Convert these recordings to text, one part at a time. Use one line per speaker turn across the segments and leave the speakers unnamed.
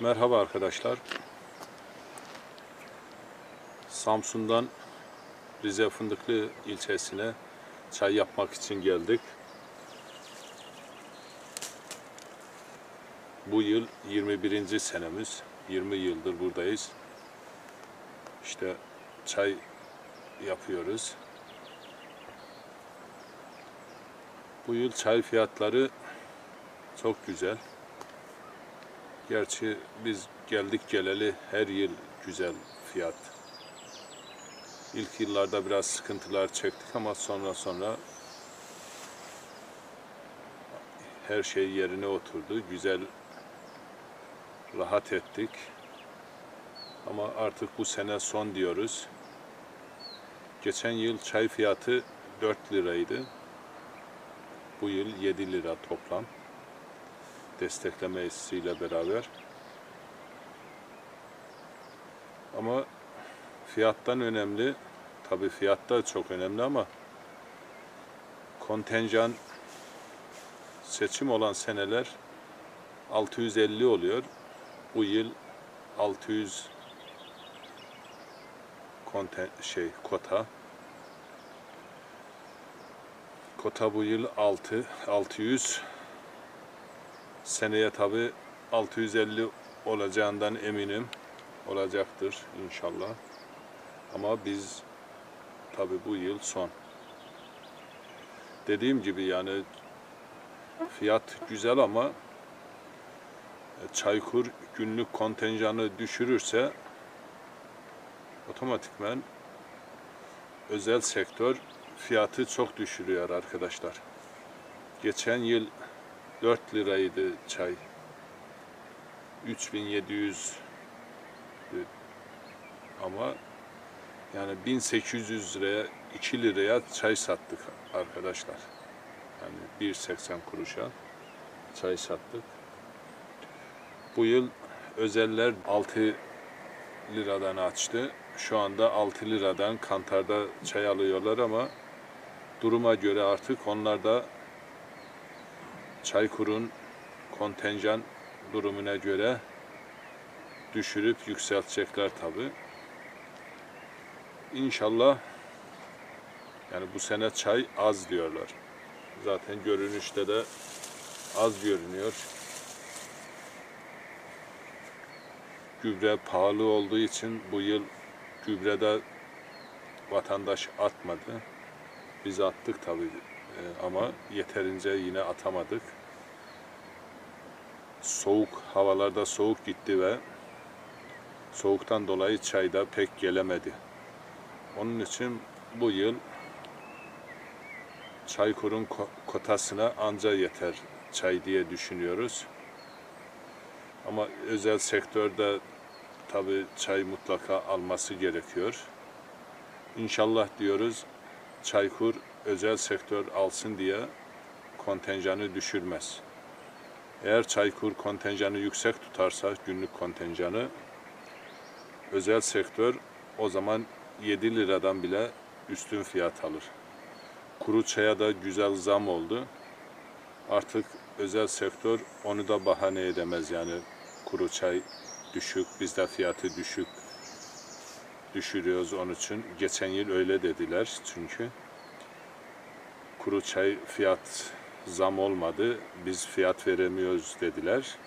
Merhaba arkadaşlar. Samsun'dan Rize Fındıklı ilçesine çay yapmak için geldik. Bu yıl 21. senemiz. 20 yıldır buradayız. İşte çay yapıyoruz. Bu yıl çay fiyatları çok güzel. Gerçi biz geldik geleli her yıl güzel fiyat. İlk yıllarda biraz sıkıntılar çektik ama sonra sonra her şey yerine oturdu. Güzel rahat ettik. Ama artık bu sene son diyoruz. Geçen yıl çay fiyatı 4 liraydı. Bu yıl 7 lira toplam desteklemesiyle beraber. Ama fiyattan önemli, tabii fiyat da çok önemli ama kontenjan seçim olan seneler 650 oluyor. Bu yıl 600 konten şey kota. Kota bu yıl 6 600 Seneye tabi 650 olacağından eminim. Olacaktır inşallah. Ama biz tabi bu yıl son. Dediğim gibi yani fiyat güzel ama Çaykur günlük kontenjanı düşürürse otomatikmen özel sektör fiyatı çok düşürüyor arkadaşlar. Geçen yıl 4 liraydı çay. 3700 ama yani 1800 liraya 2 liraya çay sattık arkadaşlar. Yani 1.80 kuruşa çay sattık. Bu yıl özeller 6 liradan açtı. Şu anda 6 liradan kantarda çay alıyorlar ama duruma göre artık onlar da Çaykur'un kontenjan durumuna göre düşürüp yükseltecekler tabi. İnşallah yani bu sene çay az diyorlar. Zaten görünüşte de az görünüyor. Gübre pahalı olduğu için bu yıl gübrede vatandaş atmadı. Biz attık tabii ama yeterince yine atamadık. Soğuk havalarda soğuk gitti ve soğuktan dolayı çayda pek gelemedi. Onun için bu yıl Çaykur'un kotasına anca yeter çay diye düşünüyoruz. Ama özel sektörde tabi çay mutlaka alması gerekiyor. İnşallah diyoruz Çaykur özel sektör alsın diye kontenjanı düşürmez. Eğer Çaykur kontenjanı yüksek tutarsa günlük kontenjanı özel sektör o zaman 7 liradan bile üstün fiyat alır. Kuru çaya da güzel zam oldu. Artık özel sektör onu da bahane edemez yani kuru çay düşük, bizde fiyatı düşük düşürüyoruz onun için. Geçen yıl öyle dediler çünkü kuru çay fiyat zam olmadı. Biz fiyat veremiyoruz dediler.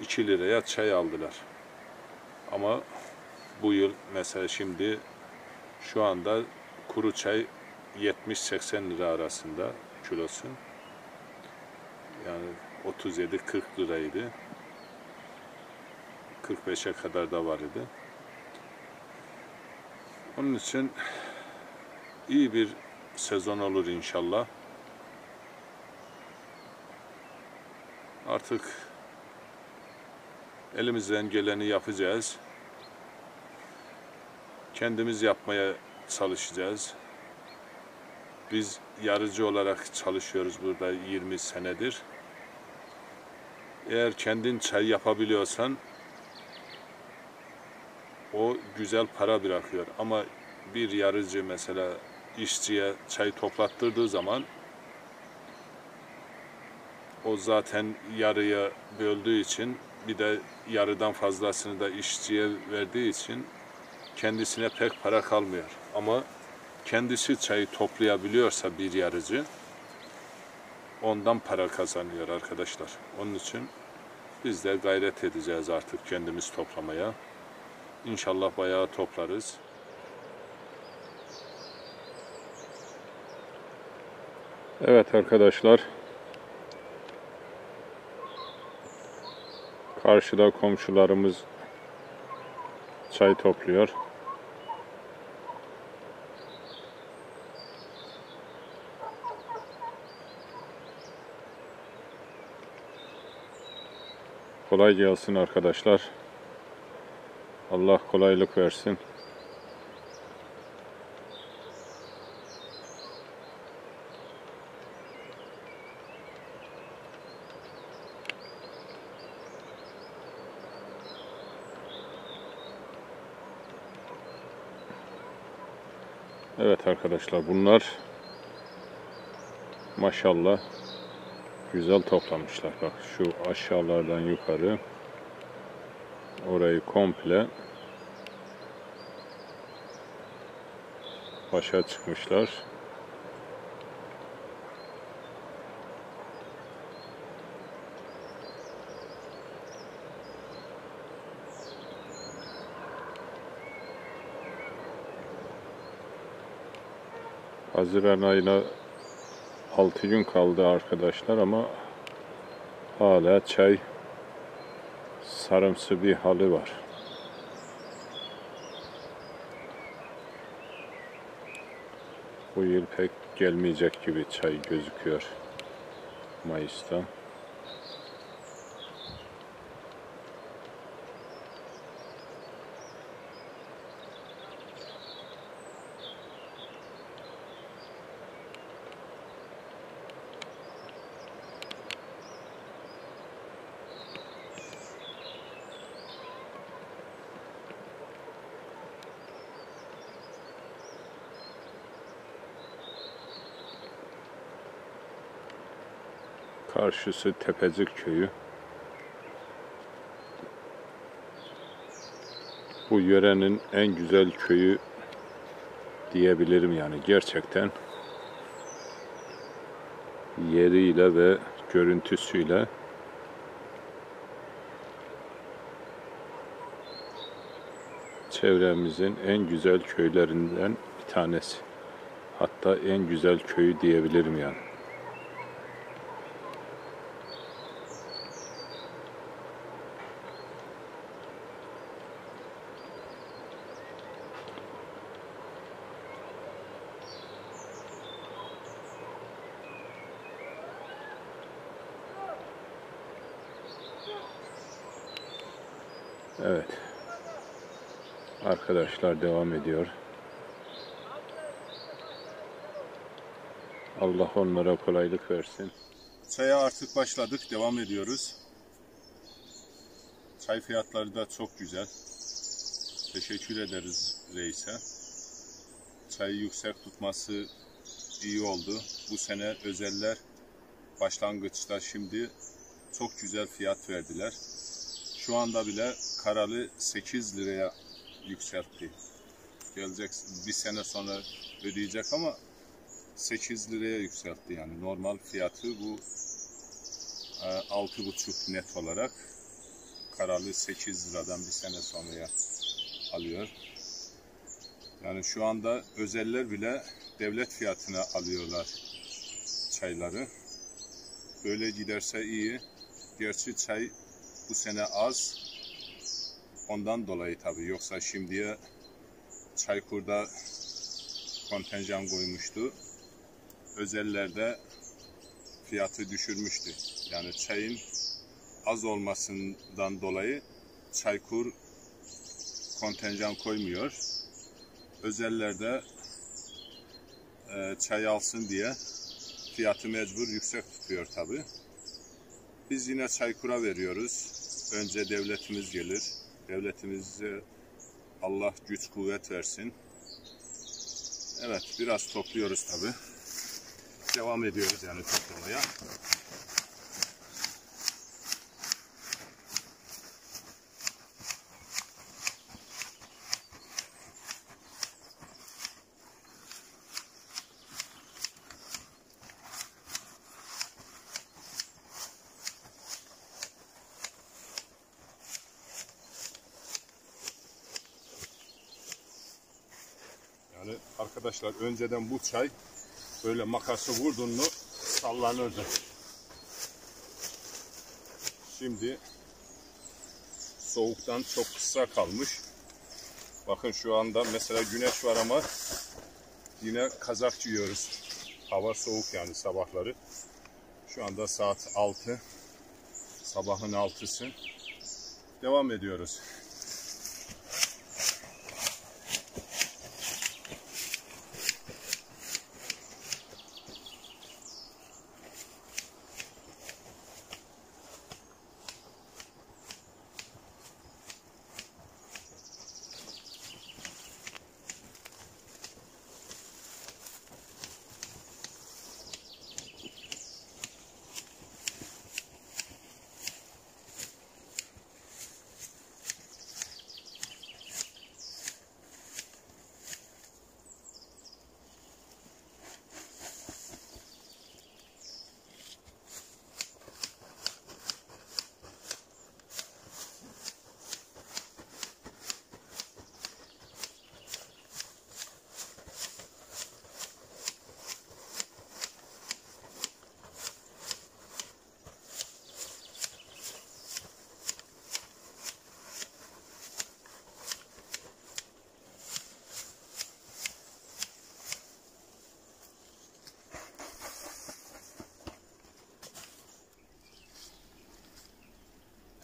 2 liraya çay aldılar. Ama bu yıl mesela şimdi şu anda kuru çay 70-80 lira arasında kilosu. Yani 37-40 liraydı. 45'e kadar da var idi. Onun için iyi bir sezon olur inşallah. Artık elimizden geleni yapacağız. Kendimiz yapmaya çalışacağız. Biz yarıcı olarak çalışıyoruz burada 20 senedir. Eğer kendin çay yapabiliyorsan o güzel para bırakıyor. Ama bir yarıcı mesela işçiye çay toplattırdığı zaman o zaten yarıya böldüğü için bir de yarıdan fazlasını da işçiye verdiği için kendisine pek para kalmıyor. Ama kendisi çayı toplayabiliyorsa bir yarıcı ondan para kazanıyor arkadaşlar. Onun için biz de gayret edeceğiz artık kendimiz toplamaya. İnşallah bayağı toplarız. Evet arkadaşlar. Karşıda komşularımız çay topluyor. Kolay gelsin arkadaşlar. Allah kolaylık versin. Evet arkadaşlar bunlar maşallah güzel toplamışlar. Bak şu aşağılardan yukarı orayı komple başa çıkmışlar. Haziran ayına 6 gün kaldı arkadaşlar ama hala çay sarımsı bir hali var. Bu yıl pek gelmeyecek gibi çay gözüküyor Mayıs'ta. Karşısı Tepecik köyü. Bu yörenin en güzel köyü diyebilirim yani gerçekten yeriyle ve görüntüsüyle çevremizin en güzel köylerinden bir tanesi. Hatta en güzel köyü diyebilirim yani. Evet. Arkadaşlar devam ediyor. Allah onlara kolaylık versin. Çaya artık başladık. Devam ediyoruz. Çay fiyatları da çok güzel. Teşekkür ederiz reise. Çayı yüksek tutması iyi oldu. Bu sene özeller başlangıçta şimdi çok güzel fiyat verdiler. Şu anda bile karalı 8 liraya yükseltti. Gelecek bir sene sonra ödeyecek ama 8 liraya yükseltti yani normal fiyatı bu e, 6,5 net olarak karalı 8 liradan bir sene sonraya alıyor. Yani şu anda özeller bile devlet fiyatına alıyorlar çayları. Böyle giderse iyi. Gerçi çay bu sene az. Ondan dolayı tabii. Yoksa şimdiye Çaykur'da kontenjan koymuştu. Özellerde fiyatı düşürmüştü. Yani çayın az olmasından dolayı Çaykur kontenjan koymuyor. Özellerde e, çay alsın diye fiyatı mecbur yüksek tutuyor tabii. Biz yine Çaykur'a veriyoruz. Önce devletimiz gelir. Devletimize Allah güç kuvvet versin. Evet biraz topluyoruz tabi. Devam ediyoruz yani toplamaya. Arkadaşlar önceden bu çay böyle makası vurdun mu sallanırdı. Şimdi soğuktan çok kısa kalmış. Bakın şu anda mesela güneş var ama yine kazak giyiyoruz. Hava soğuk yani sabahları. Şu anda saat 6. Sabahın 6'sı. Devam ediyoruz.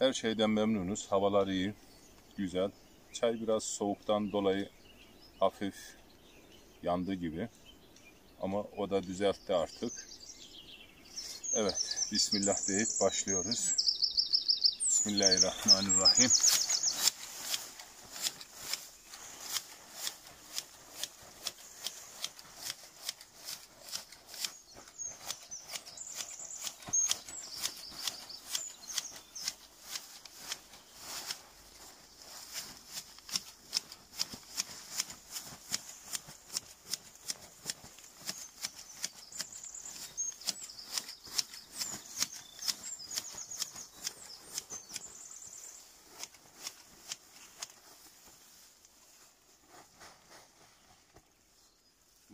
Her şeyden memnunuz. Havalar iyi, güzel. Çay biraz soğuktan dolayı hafif yandı gibi. Ama o da düzeltti artık. Evet, Bismillah deyip başlıyoruz. Bismillahirrahmanirrahim.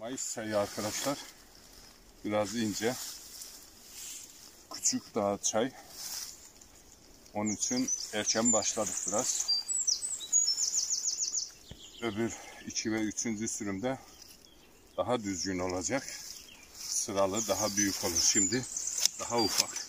Mayıs çayı arkadaşlar. Biraz ince. Küçük daha çay. Onun için erken başladık biraz. Öbür iki ve üçüncü sürümde daha düzgün olacak. Sıralı daha büyük olur. Şimdi daha ufak.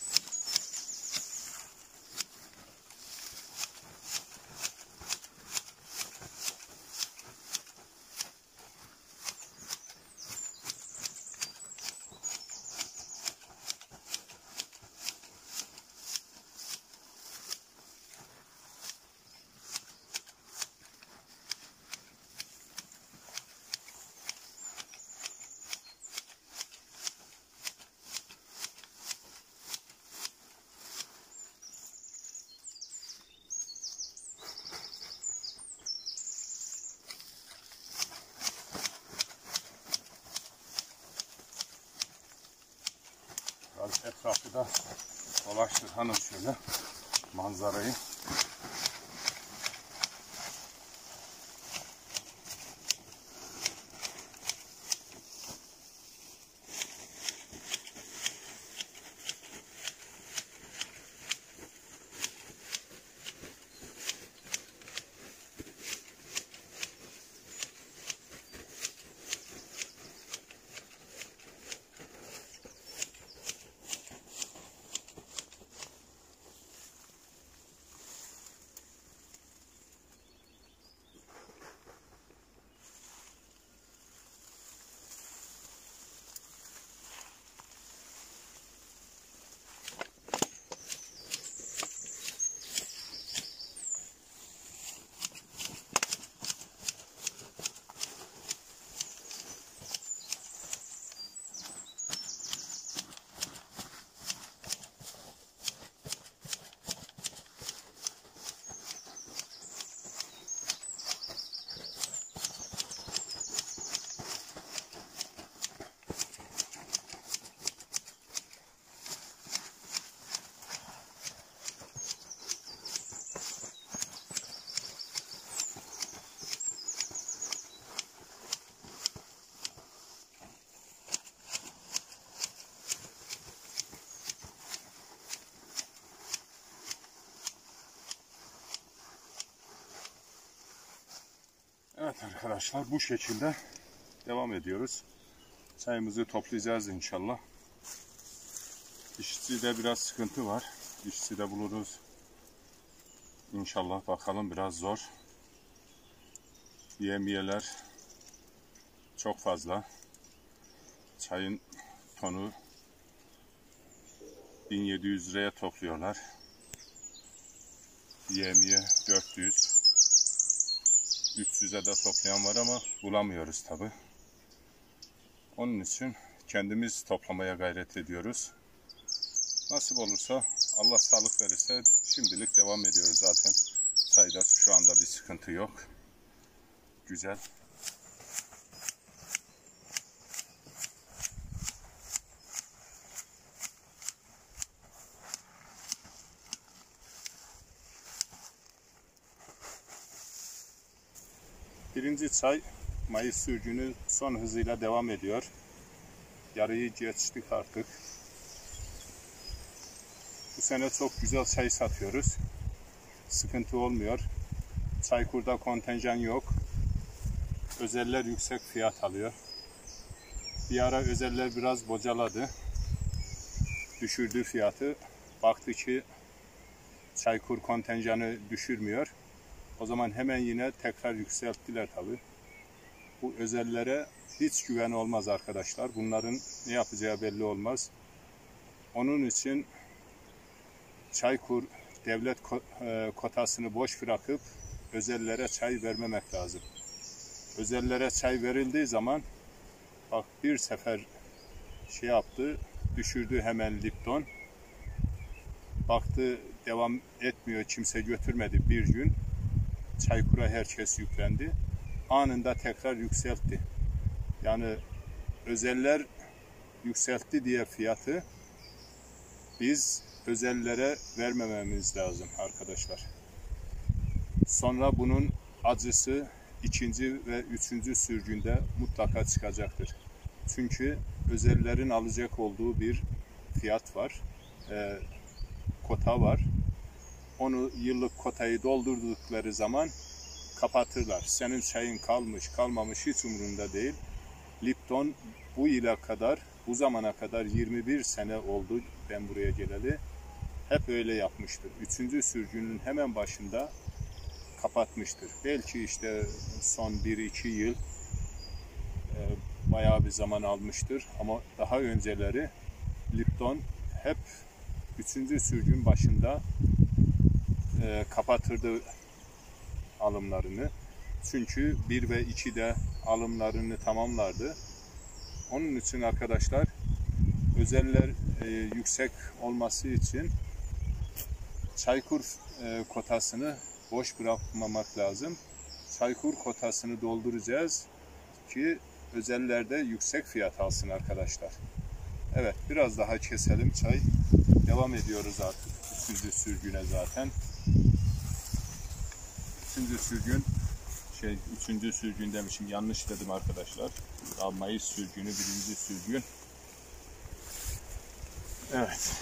Etrafı da dolaştır hanım şöyle manzarayı. Arkadaşlar bu şekilde devam ediyoruz. Çayımızı toplayacağız inşallah. İşçide biraz sıkıntı var. İşçi de buluruz. İnşallah bakalım biraz zor. Yemiyeler çok fazla. Çayın tonu 1700 liraya topluyorlar. Yemiye 400 300'e de toplayan var ama bulamıyoruz tabi. Onun için kendimiz toplamaya gayret ediyoruz. Nasip olursa Allah sağlık verirse şimdilik devam ediyoruz zaten. Sayıda şu anda bir sıkıntı yok. Güzel. Birinci çay Mayıs sürgünü son hızıyla devam ediyor. Yarıyı geçtik artık. Bu sene çok güzel çay satıyoruz. Sıkıntı olmuyor. Çaykur'da kontenjan yok. Özeller yüksek fiyat alıyor. Bir ara özeller biraz bocaladı. Düşürdü fiyatı. Baktı ki Çaykur kontenjanı düşürmüyor. O zaman hemen yine tekrar yükselttiler tabi. Bu özellere hiç güven olmaz arkadaşlar. Bunların ne yapacağı belli olmaz. Onun için Çaykur devlet e, kotasını boş bırakıp özellere çay vermemek lazım. Özellere çay verildiği zaman bak bir sefer şey yaptı, düşürdü hemen Lipton. Baktı devam etmiyor, kimse götürmedi bir gün. Çaykur'a herkes yüklendi. Anında tekrar yükseltti. Yani özeller yükseltti diye fiyatı biz özellere vermememiz lazım arkadaşlar. Sonra bunun acısı ikinci ve üçüncü sürgünde mutlaka çıkacaktır. Çünkü özellerin alacak olduğu bir fiyat var, e, kota var. Onu yıllık kotayı doldurdukları zaman kapatırlar. Senin çayın kalmış, kalmamış hiç umurunda değil. Lipton bu yıla kadar, bu zamana kadar 21 sene oldu ben buraya geleli. Hep öyle yapmıştır. Üçüncü sürgünün hemen başında kapatmıştır. Belki işte son 1-2 yıl e, bayağı bir zaman almıştır. Ama daha önceleri Lipton hep üçüncü sürgün başında e, kapatırdı alımlarını. Çünkü 1 ve 2 de alımlarını tamamlardı. Onun için arkadaşlar özeller e, yüksek olması için Çaykur e, kotasını boş bırakmamak lazım. Çaykur kotasını dolduracağız ki özellerde yüksek fiyat alsın arkadaşlar. Evet biraz daha keselim çay. Devam ediyoruz artık. Üçüncü sürgüne zaten. Üçüncü sürgün şey üçüncü sürgün demişim yanlış dedim arkadaşlar. Daha Mayıs sürgünü birinci sürgün. Evet.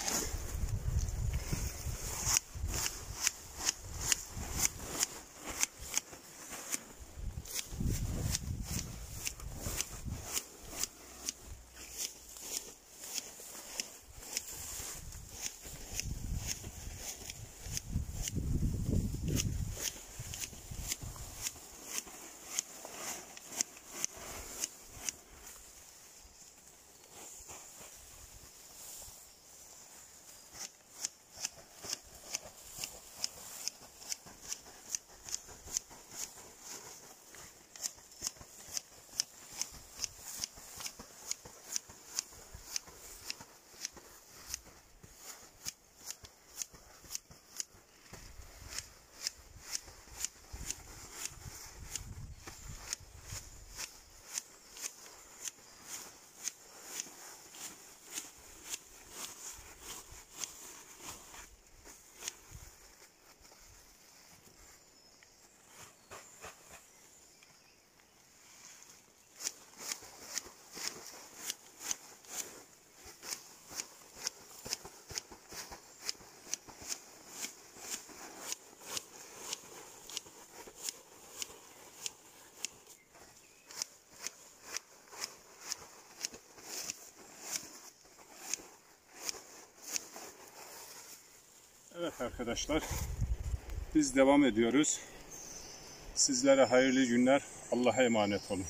Arkadaşlar. Biz devam ediyoruz. Sizlere hayırlı günler. Allah'a emanet olun.